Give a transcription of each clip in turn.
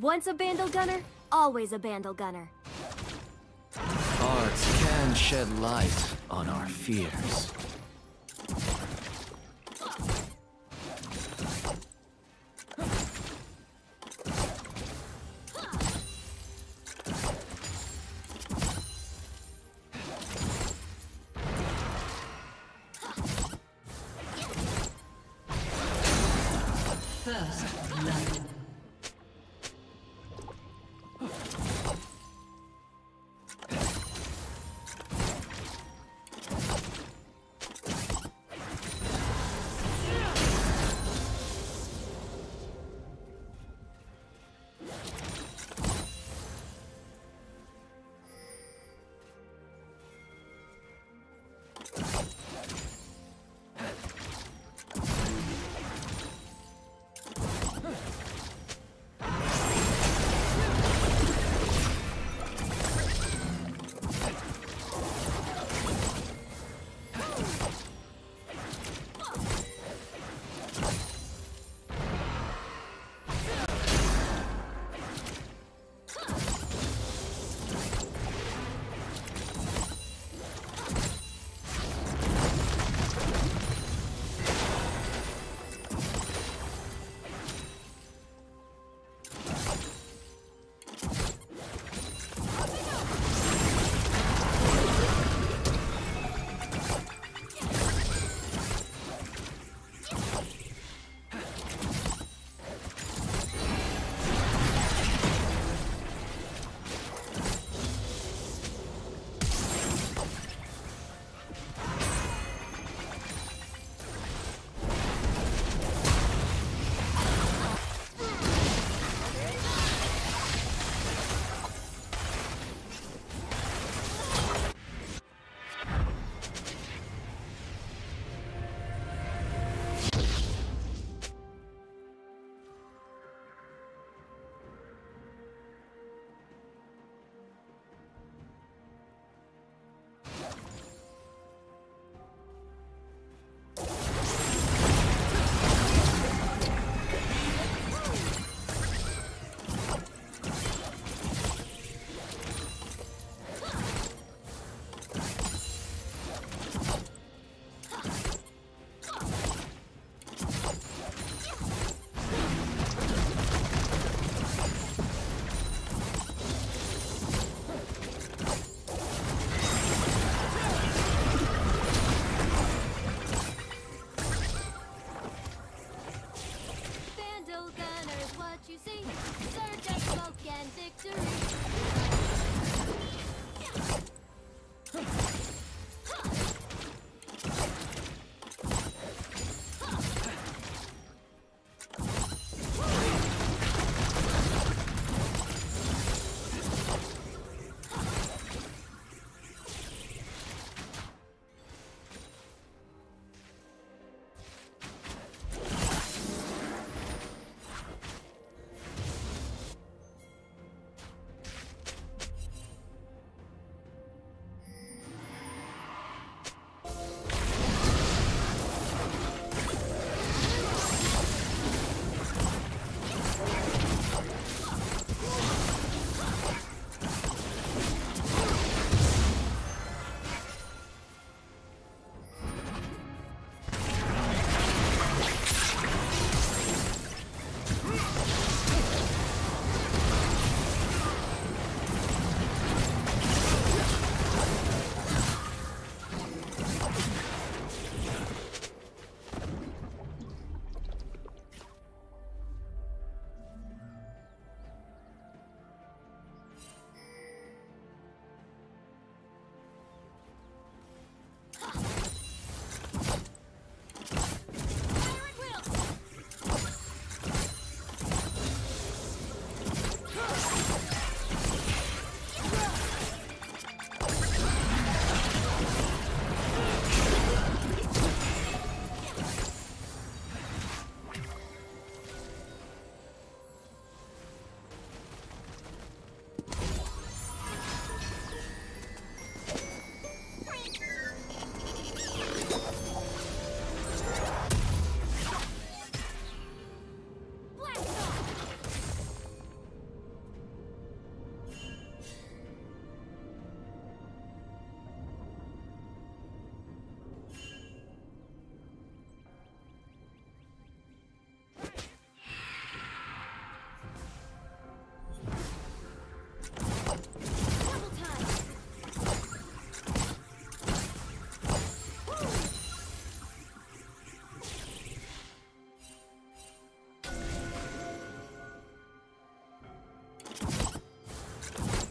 Once a Bandle Gunner, always a Bandle Gunner. Arts can shed light on our fears.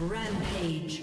Rampage.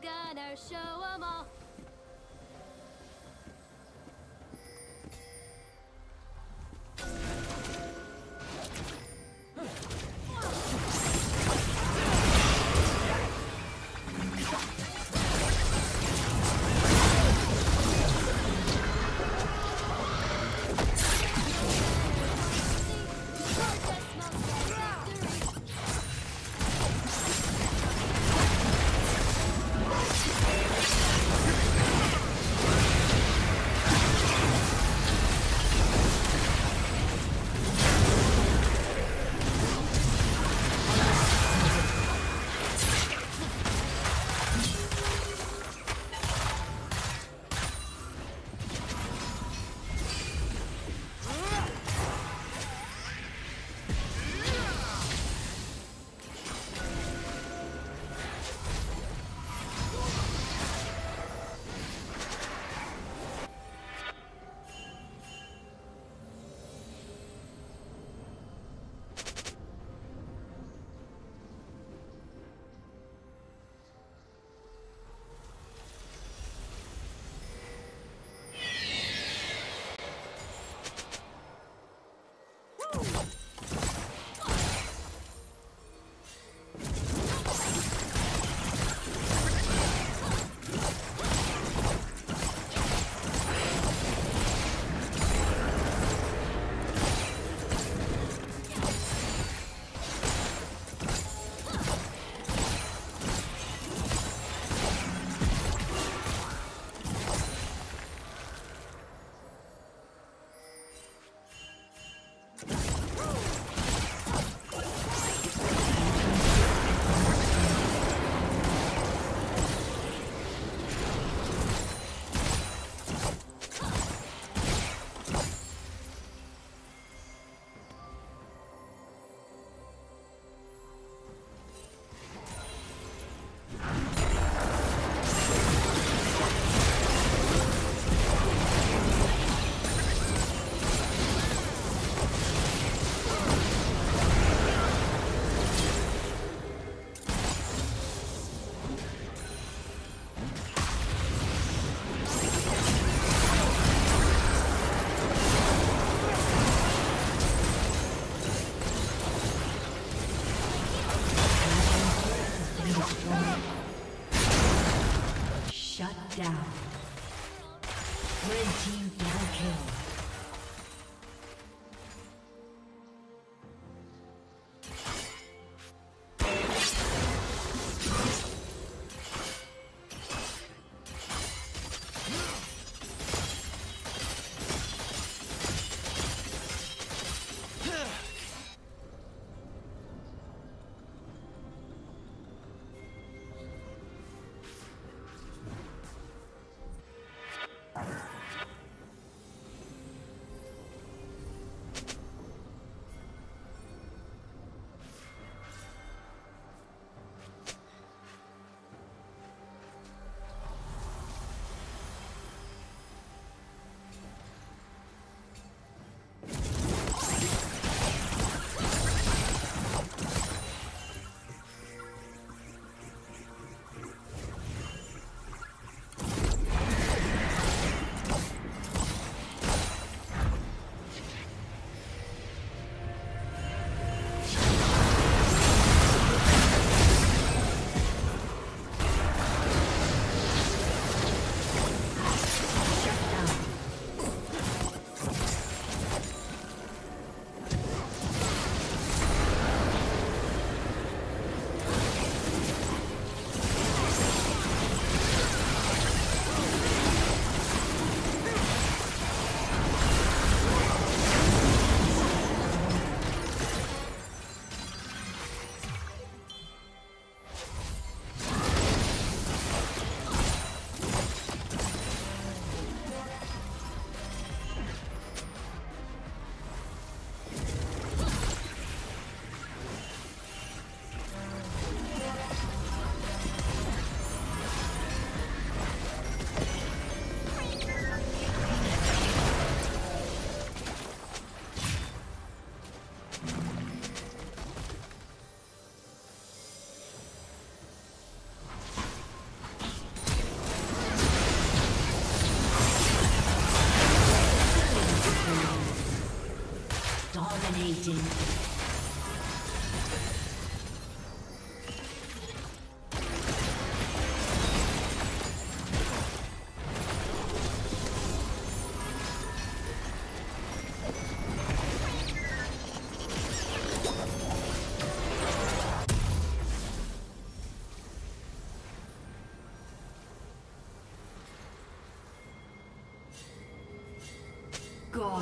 Gunner, show 'em all. Down.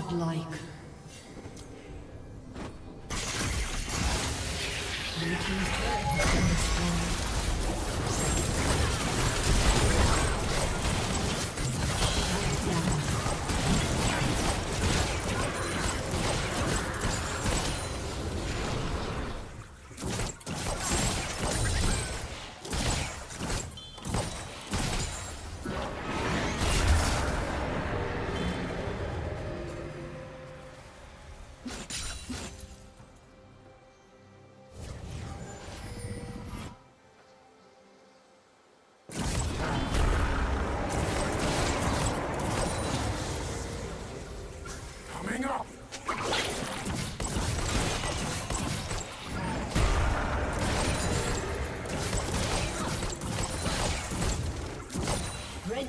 Godlike.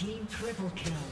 Team triple kill.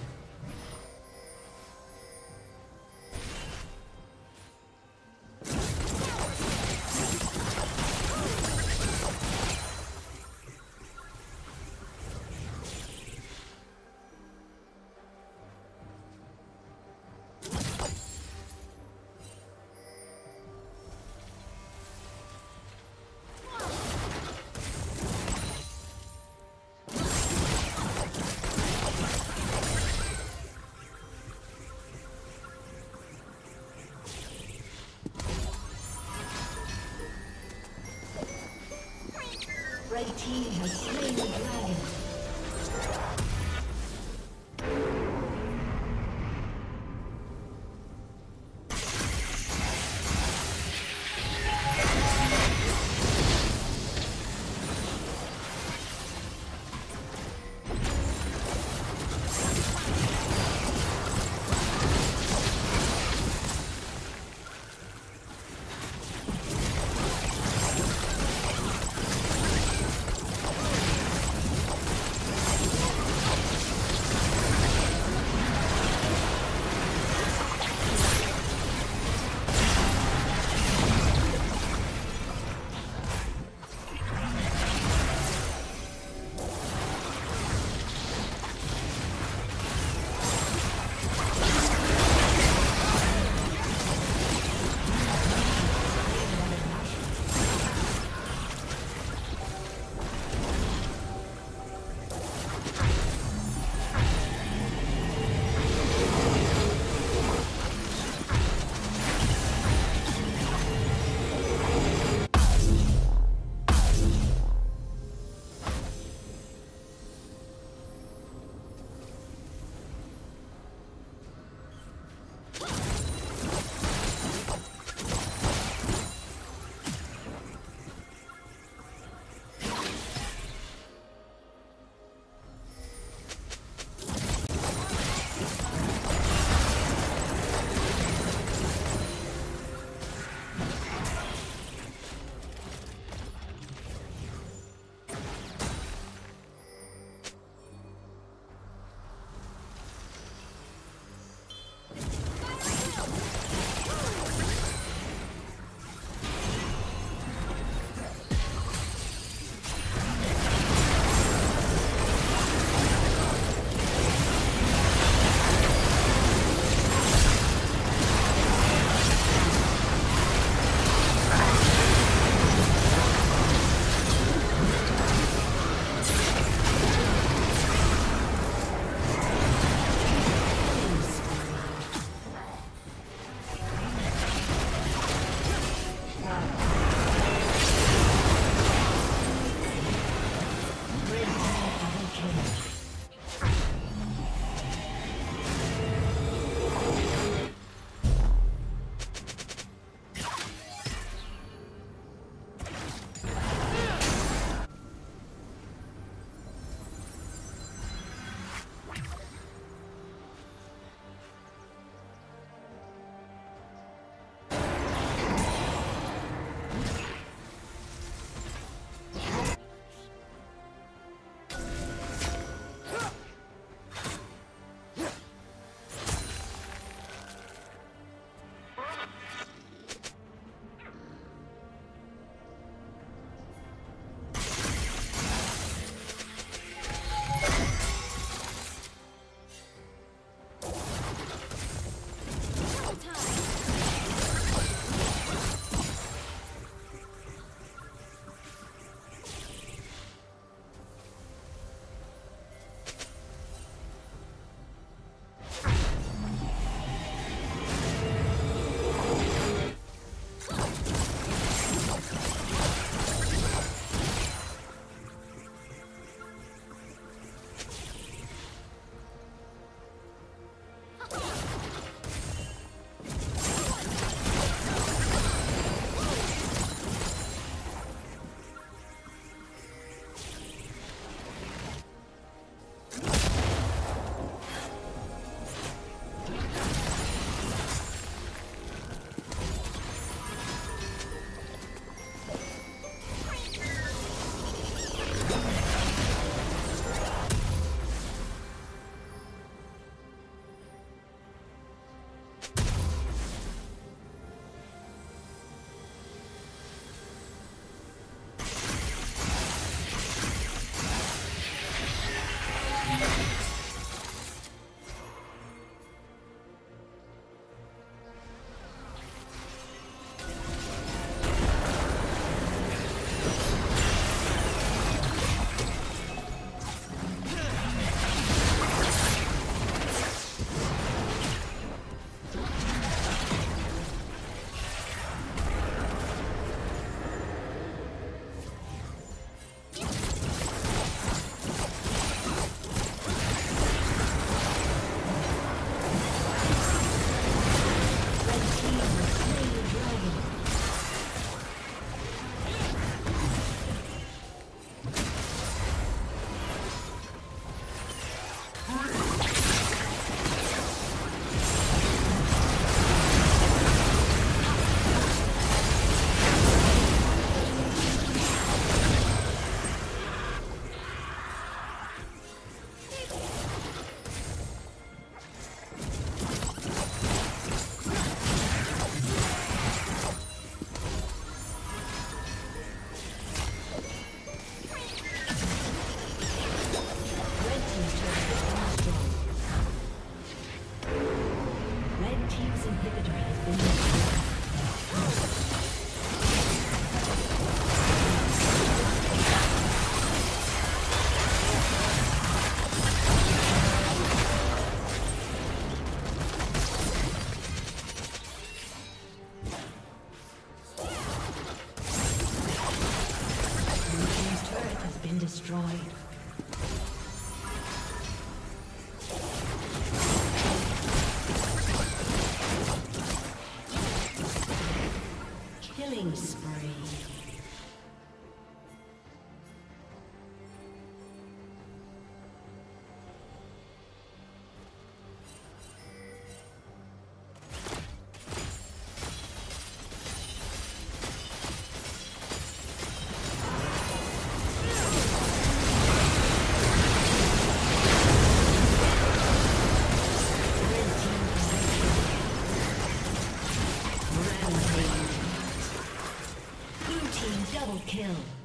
kill.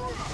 Come on.